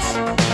Records.